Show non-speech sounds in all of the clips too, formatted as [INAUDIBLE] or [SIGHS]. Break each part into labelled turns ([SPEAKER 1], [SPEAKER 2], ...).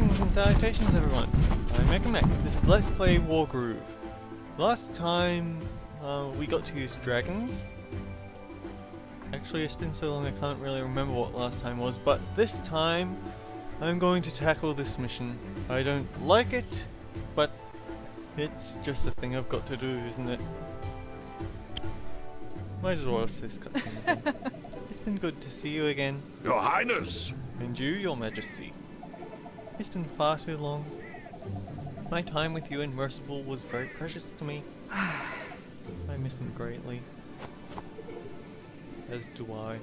[SPEAKER 1] Greetings and salutations everyone, I'm Mechamech. This is Let's Play Wargroove. Last time uh, we got to use dragons. Actually it's been so long I can't really remember what last time was, but this time I'm going to tackle this mission. I don't like it, but it's just a thing I've got to do, isn't it? Might as well watch this cutscene [LAUGHS] it's been good to see you again.
[SPEAKER 2] Your Highness!
[SPEAKER 1] And you, your majesty. It's been far too long. My time with you and Mercival was very precious to me. I miss him greatly. As do I.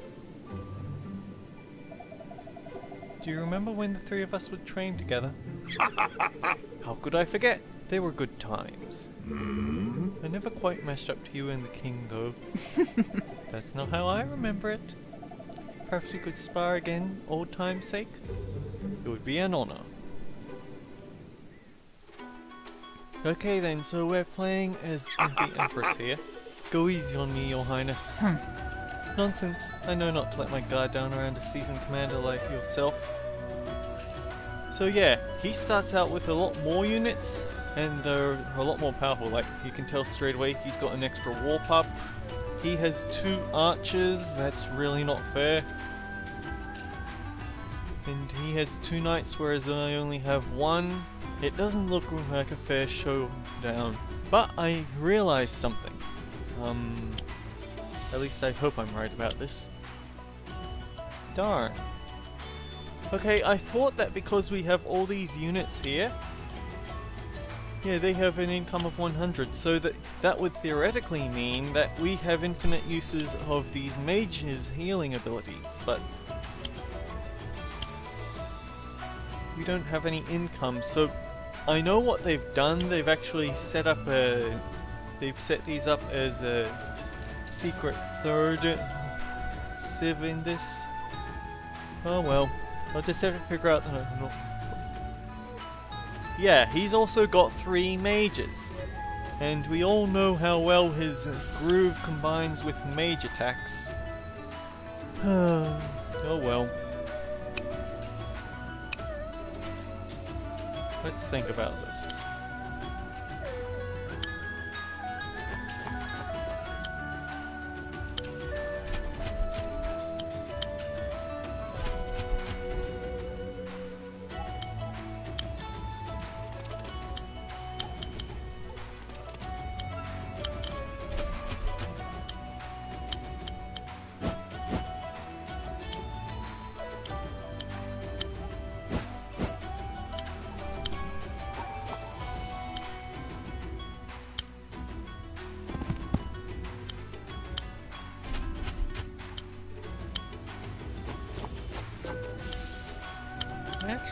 [SPEAKER 1] Do you remember when the three of us would train together? [LAUGHS] How could I forget? They were good times.
[SPEAKER 2] Hmm?
[SPEAKER 1] I never quite matched up to you and the king, though. [LAUGHS] That's not how I remember it. Perhaps we could spar again, old time's sake? It would be an honor. Okay then, so we're playing as the Empress here. Go easy on me, your highness.
[SPEAKER 3] Hmm.
[SPEAKER 1] Nonsense, I know not to let my guard down around a seasoned commander like yourself. So yeah, he starts out with a lot more units, and they're a lot more powerful. Like, you can tell straight away he's got an extra warp up. He has two archers, that's really not fair. And he has two knights, whereas I only have one. It doesn't look like a fair showdown. But I realized something. Um, at least I hope I'm right about this. Darn. Okay, I thought that because we have all these units here, yeah, they have an income of 100, so that that would theoretically mean that we have infinite uses of these mages' healing abilities, but we don't have any income, so I know what they've done. They've actually set up a... They've set these up as a secret third civ in this. Oh well. I'll just have to figure out... No, no. Yeah, he's also got three mages. And we all know how well his groove combines with mage attacks. [SIGHS] oh well. Let's think about this.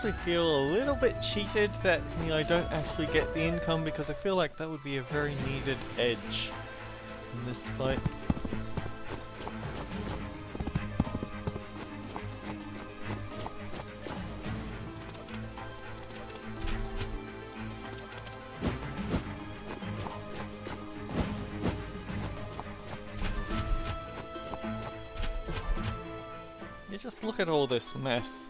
[SPEAKER 1] Actually feel a little bit cheated that you know, I don't actually get the income because I feel like that would be a very needed edge in this fight. You just look at all this mess.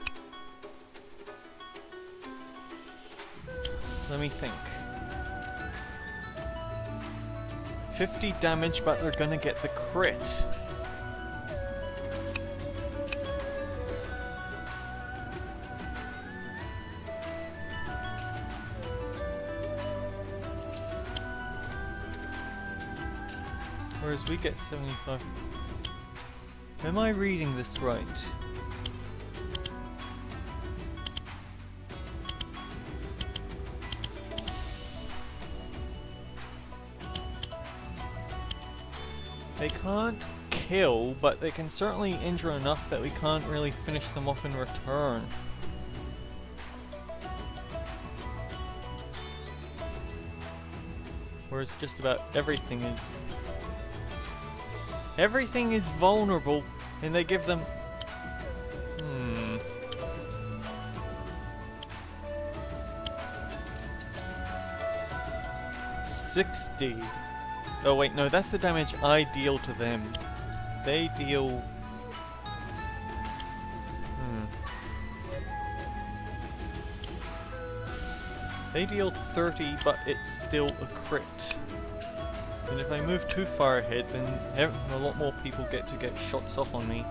[SPEAKER 1] Let me think. 50 damage, but they're gonna get the crit. Whereas we get 75. Am I reading this right? They can't kill, but they can certainly injure enough that we can't really finish them off in return. Whereas just about everything is... Everything is vulnerable, and they give them... Hmm... Sixty. Oh wait, no, that's the damage I deal to them. They deal... Hmm. They deal 30, but it's still a crit. And if I move too far ahead, then a lot more people get to get shots off on me.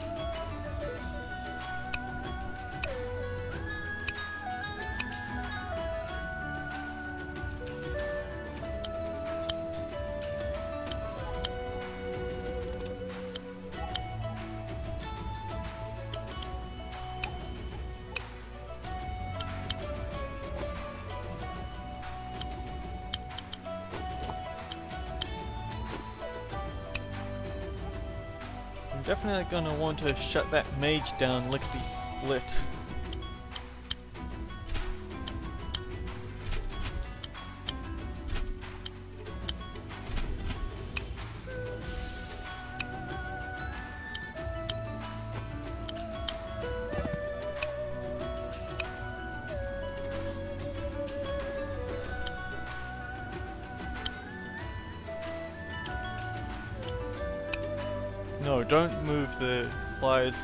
[SPEAKER 1] Want to shut that mage down. Lickety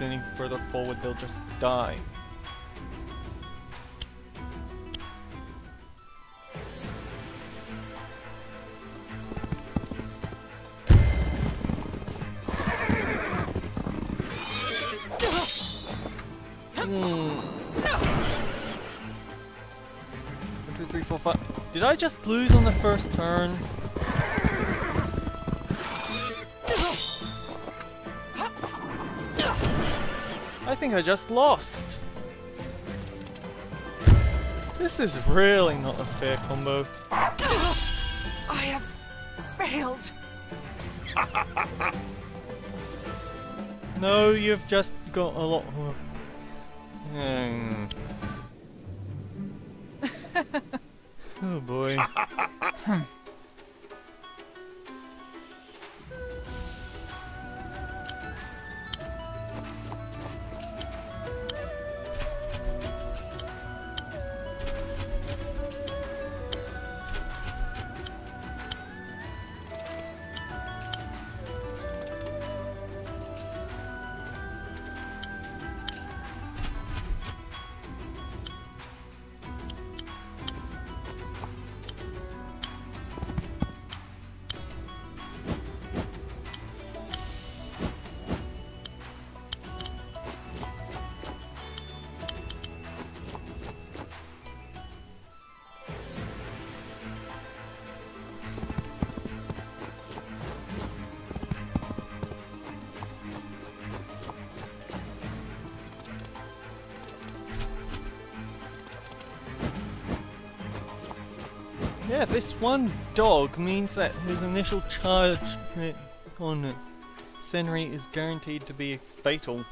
[SPEAKER 1] any further forward, they'll just die. Hmm. One, two, three, four, five. Did I just lose on the first turn? Think I just lost. This is really not a fair combo.
[SPEAKER 3] I have failed. [LAUGHS]
[SPEAKER 1] No, you've just got a lot more. Yeah, this one dog means that his initial charge on Tenri is guaranteed to be fatal.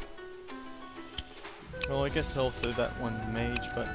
[SPEAKER 1] Well, I guess also that one mage, but...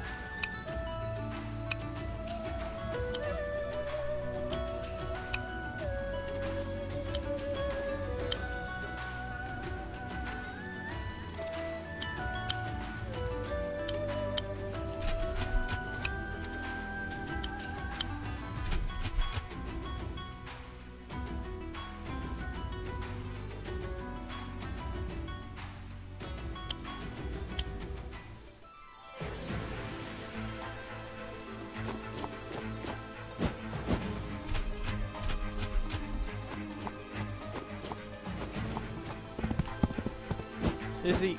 [SPEAKER 1] Is he...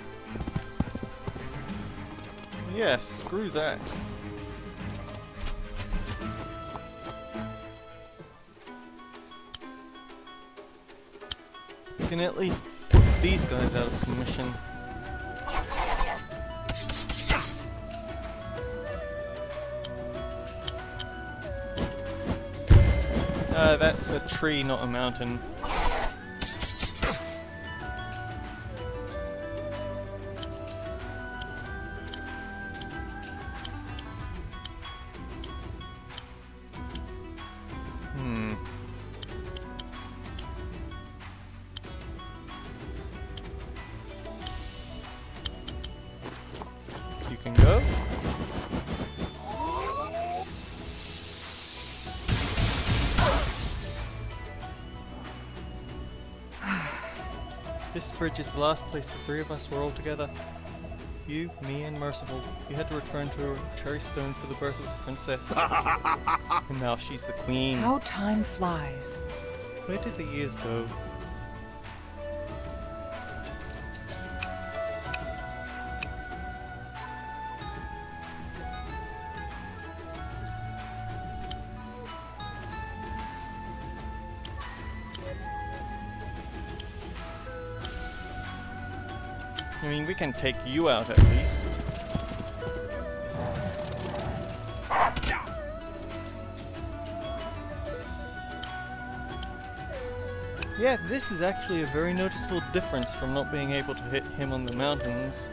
[SPEAKER 1] Yeah, screw that. We can at least put these guys out of commission. Uh, that's a tree, not a mountain. Bridge is the last place the three of us were all together. You, me, and Mercival. We had to return to Cherrystone for the birth of the princess. [LAUGHS] and now she's the queen.
[SPEAKER 3] How time flies.
[SPEAKER 1] Where did the years go? I mean, we can take you out at least. Yeah, this is actually a very noticeable difference from not being able to hit him on the mountains.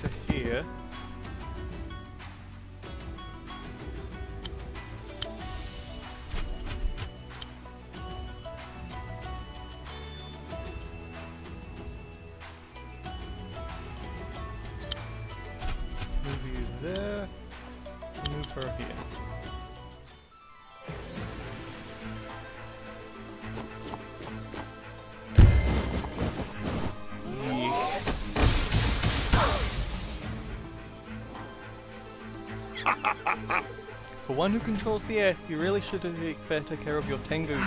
[SPEAKER 1] To here. One who controls the air, you really should take better care of your Tengu. [SIGHS]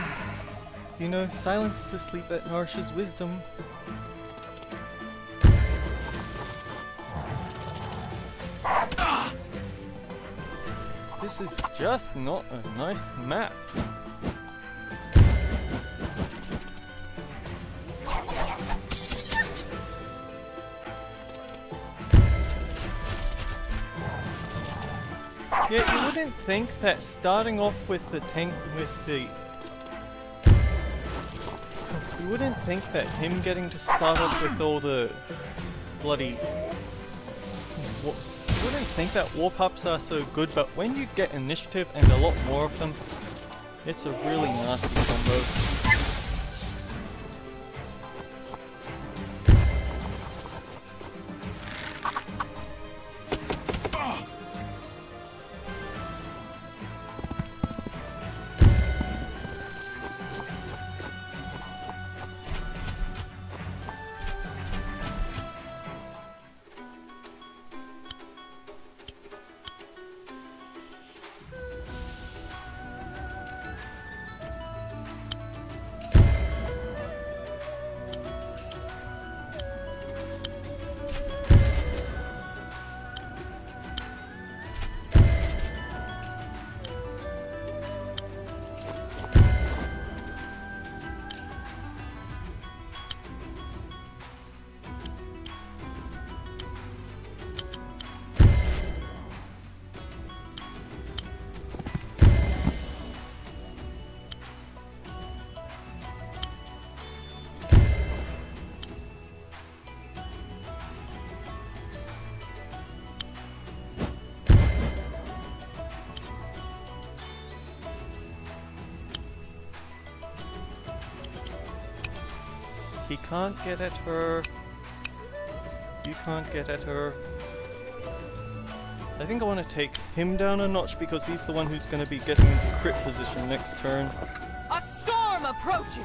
[SPEAKER 1] You know, silence is the sleep that nourishes wisdom. Ah! This is just not a nice map. Think that starting off with the tank with the you wouldn't think that him getting to start off with all the bloody you wouldn't think that warp ups are so good, but when you get initiative and a lot more of them, it's a really nasty combo. Can't get at her. You can't get at her. I think I want to take him down a notch because he's the one who's going to be getting into crit position next turn.
[SPEAKER 3] A storm approaches.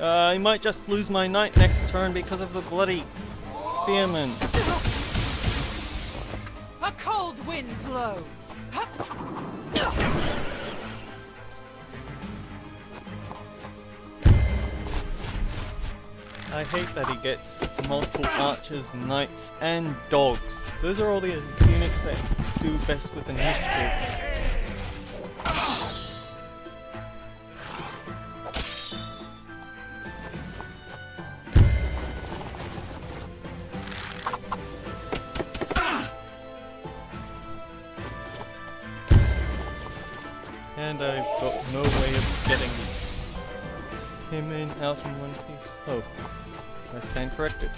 [SPEAKER 1] Uh, I might just lose my knight next turn because of the bloody spearman
[SPEAKER 3] wind blows.
[SPEAKER 1] I hate that he gets multiple archers, knights, and dogs. Those are all the units that do best with initiative. I stand corrected.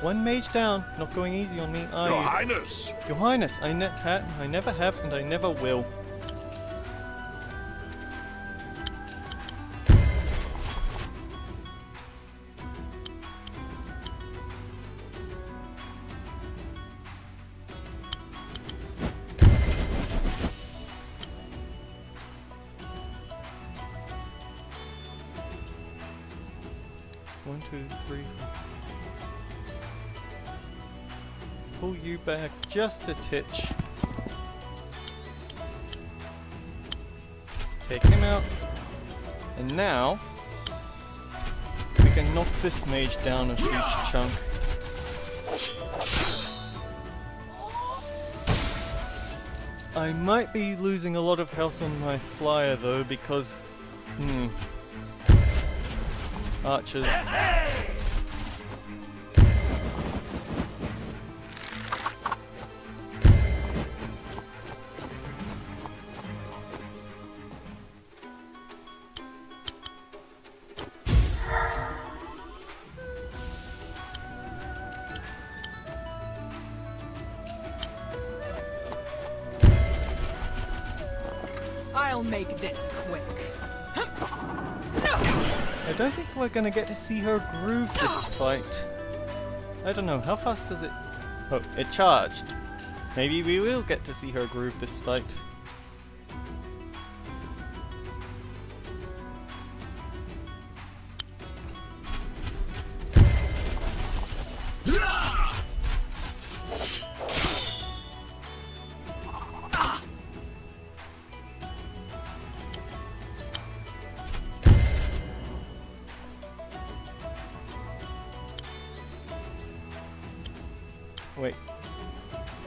[SPEAKER 1] One mage down, not going easy on me, are
[SPEAKER 2] Your
[SPEAKER 1] you?
[SPEAKER 2] Highness.
[SPEAKER 1] Your Highness, I, ne ha I never have and I never will. Just a titch. Take him out. And now, we can knock this mage down a huge chunk. I might be losing a lot of health on my flyer though because, hmm, archers. Gonna get to see her groove this fight. I don't know, how fast does it... Oh, it charged. Maybe we will get to see her groove this fight.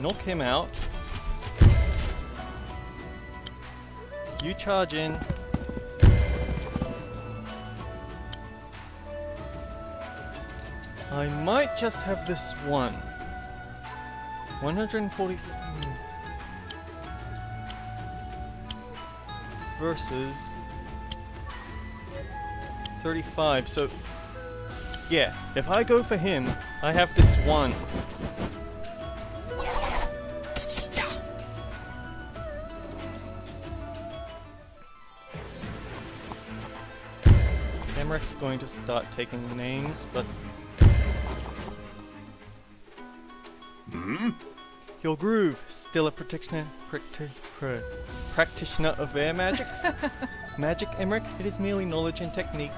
[SPEAKER 1] Knock him out. You charge in. I might just have this one. 140 hmm. versus 35. So yeah, if I go for him, I have this one. Going to start taking names, but... Hmm? Your groove, still a practitioner, practi- pr- practitioner of air magics? [LAUGHS] Magic, Emeric, it is merely knowledge and technique.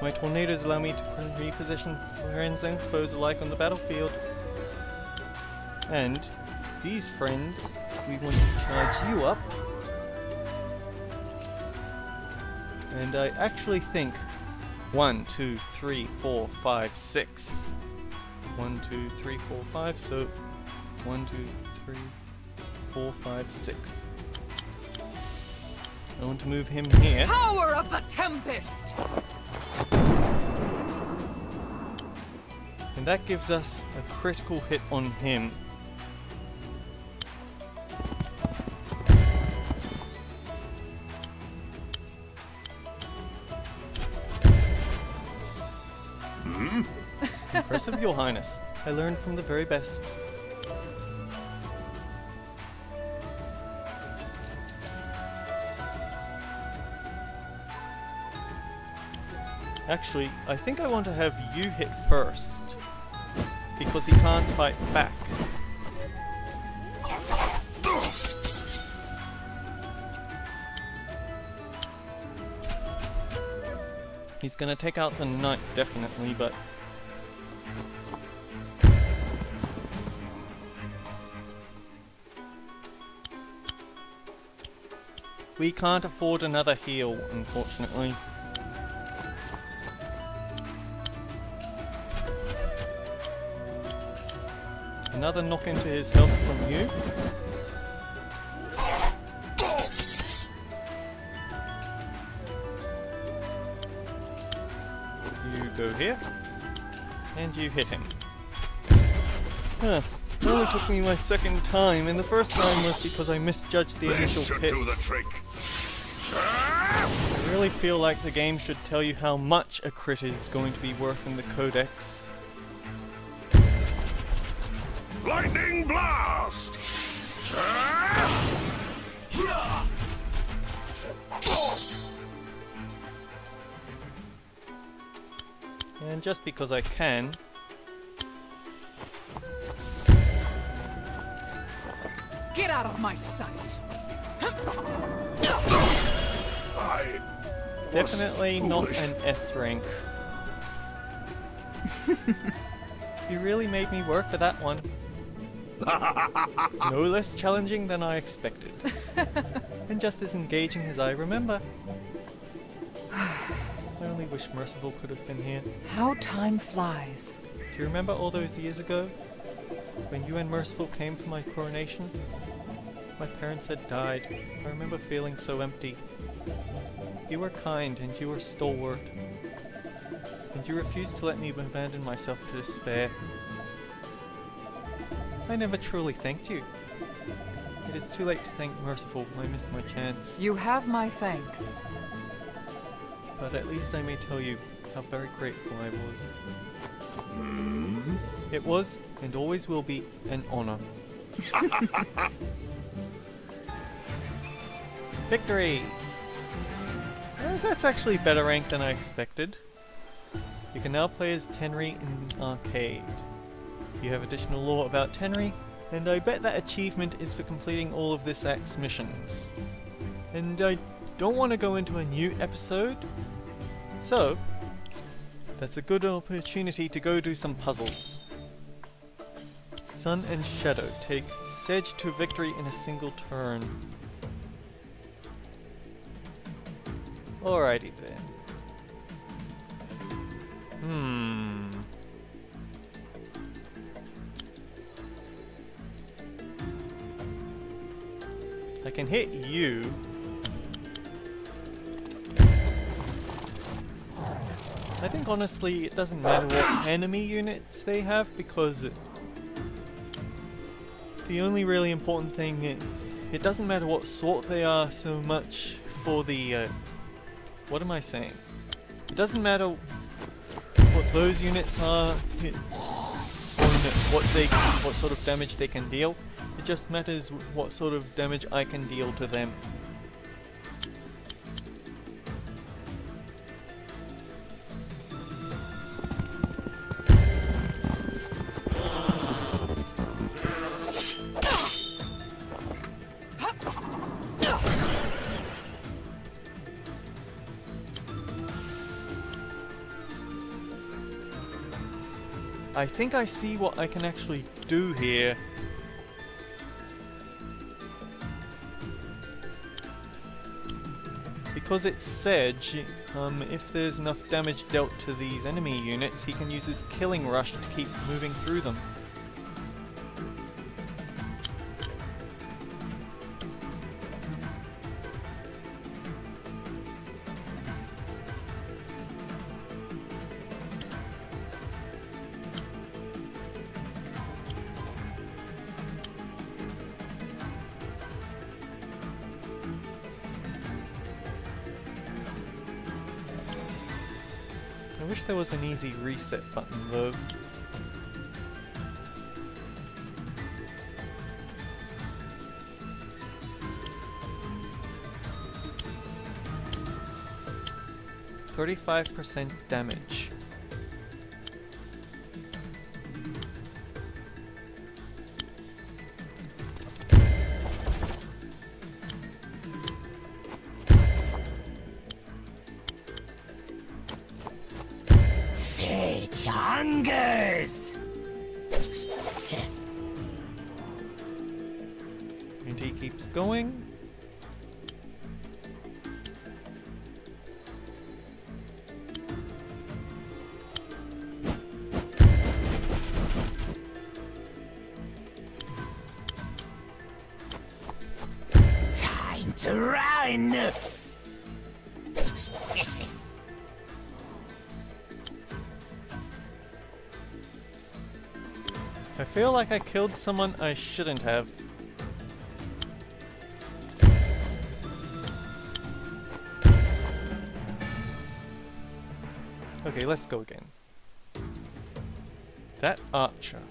[SPEAKER 1] My tornadoes allow me to reposition friends and foes alike on the battlefield. And these friends, we want to charge you up. And I actually think one, two, three, four, five, six. One, two, three, four, five. So one, two, three, four, five, six. I want to move him here.
[SPEAKER 3] Power of the Tempest!
[SPEAKER 1] And that gives us a critical hit on him. Impressive, Your Highness. I learned from the very best. Actually, I think I want to have you hit first. Because he can't fight back. He's gonna take out the knight, definitely, but... We can't afford another heal, unfortunately. Another knock into his health from you. You go here. And you hit him. Huh. It only took me my second time, and the first time was because I misjudged the
[SPEAKER 2] This
[SPEAKER 1] initial
[SPEAKER 2] should do the trick.
[SPEAKER 1] I really feel like the game should tell you how much a crit is going to be worth in the codex.
[SPEAKER 2] Lightning blast!
[SPEAKER 1] And just because I can,
[SPEAKER 3] Get out of my sight.
[SPEAKER 2] I was
[SPEAKER 1] definitely not an S rank. [LAUGHS] you really made me work for that one. no less challenging than I expected. [LAUGHS] and just as engaging as I remember. [SIGHS] I only wish Mercival could have been here.
[SPEAKER 3] How time flies.
[SPEAKER 1] Do you remember all those years ago? When you and Mercival came for my coronation? My parents had died. I remember feeling so empty. You were kind and you were stalwart. And you refused to let me abandon myself to despair. I never truly thanked you. It is too late to thank Mercival. I missed my chance.
[SPEAKER 3] You have my thanks.
[SPEAKER 1] But at least I may tell you how very grateful I was. Hmm? It was, and always will be, an honor. [LAUGHS] Victory! Uh, that's actually better rank than I expected. You can now play as Tenri in Arcade. You have additional lore about Tenri, and I bet that achievement is for completing all of this act's missions. And I don't want to go into a new episode, so that's a good opportunity to go do some puzzles. Sun and Shadow take Sedge to victory in a single turn. Alrighty then. Hmm. I can hit you. I think honestly it doesn't matter what enemy units they have because the only really important thing it, it doesn't matter what sort they are so much for the uh, what am I saying? It doesn't matter what those units are what they what sort of damage they can deal. It just matters what sort of damage I can deal to them. I think I see what I can actually do here. Because it's Sedge, um, if there's enough damage dealt to these enemy units, he can use his killing rush to keep moving through them. Easy reset button though. Thirty-five percent damage. Feel like I killed someone I shouldn't have. Okay, let's go again. That archer.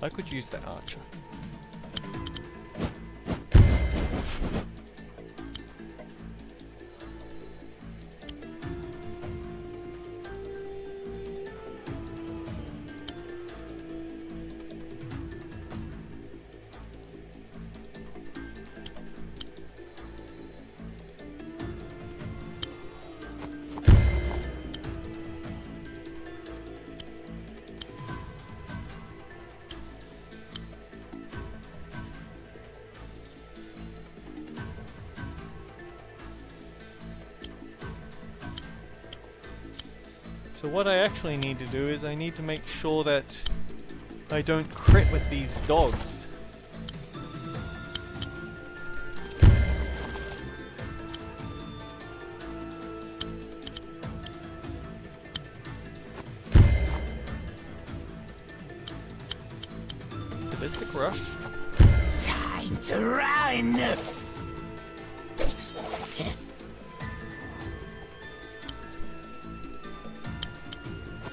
[SPEAKER 1] I could use that archer. So what I actually need to do is I need to make sure that I don't crit with these dogs.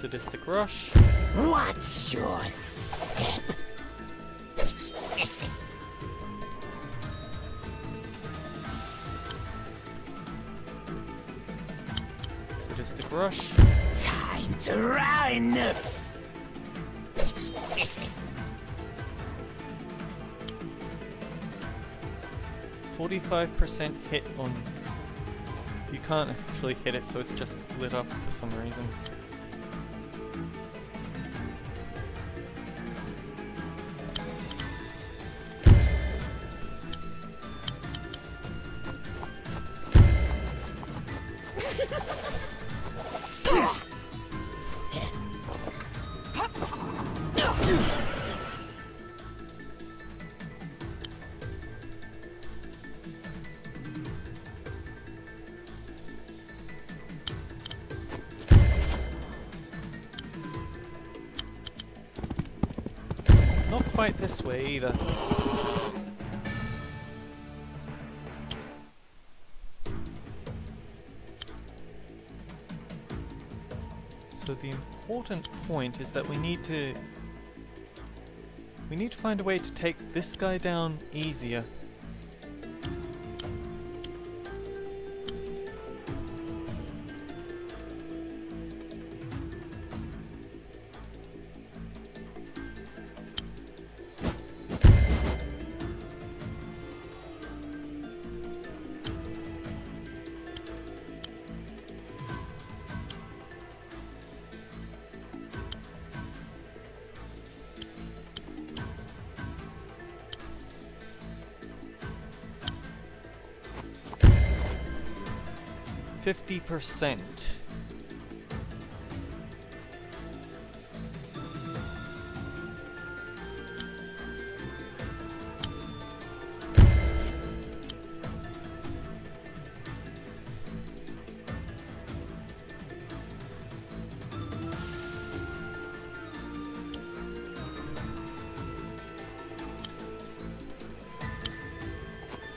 [SPEAKER 1] Sadistic Rush.
[SPEAKER 4] What's your step?
[SPEAKER 1] Sadistic Rush.
[SPEAKER 4] Time to run.
[SPEAKER 1] Forty-five percent hit on. You can't actually hit it, so it's just lit up for some reason. Not quite this way either. So the important point is that we need to we need to find a way to take this guy down easier.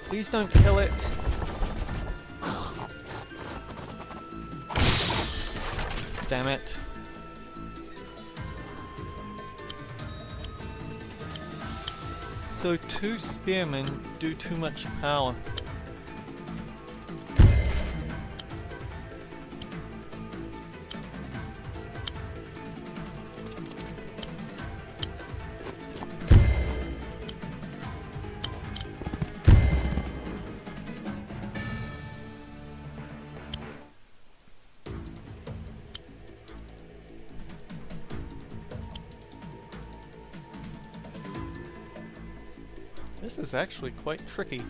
[SPEAKER 1] Please don't kill it. Damn it. So two spearmen do too much power. This is actually quite tricky.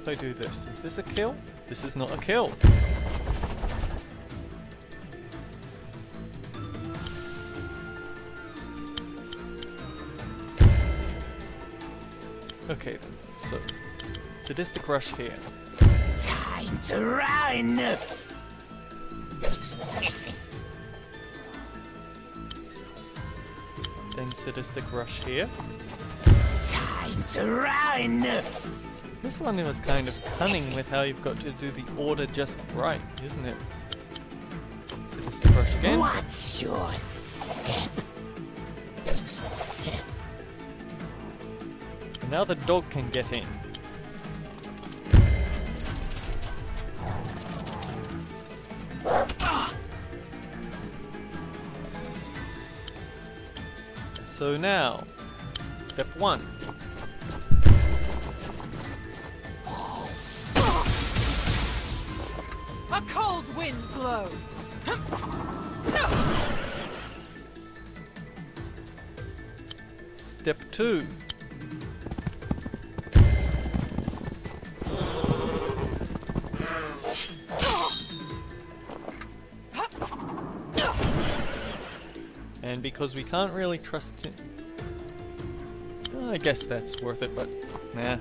[SPEAKER 1] If I do this? Is this a kill? This is not a kill. Okay then, so sadistic rush here.
[SPEAKER 4] Time to run!
[SPEAKER 1] Then sadistic rush here.
[SPEAKER 4] Time to run!
[SPEAKER 1] This one was kind of cunning with how you've got to do the order just right, isn't it? Sadistic rush again.
[SPEAKER 4] Watch your step.
[SPEAKER 1] And now the dog can get in. So now, step one.
[SPEAKER 3] Blows.
[SPEAKER 1] Step two. And because we can't really trust him, I guess that's worth it, but nah.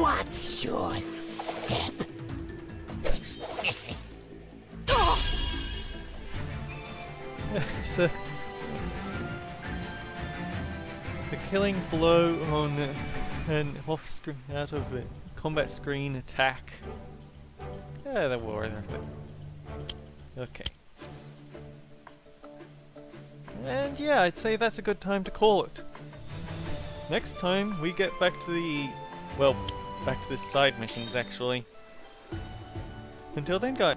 [SPEAKER 4] Watch your step.
[SPEAKER 1] The killing blow on an off screen out of a combat screen attack. Yeah, that will it. Okay. And yeah, I'd say that's a good time to call it. Next time we get back to the well, back to the side missions actually. Until then guys.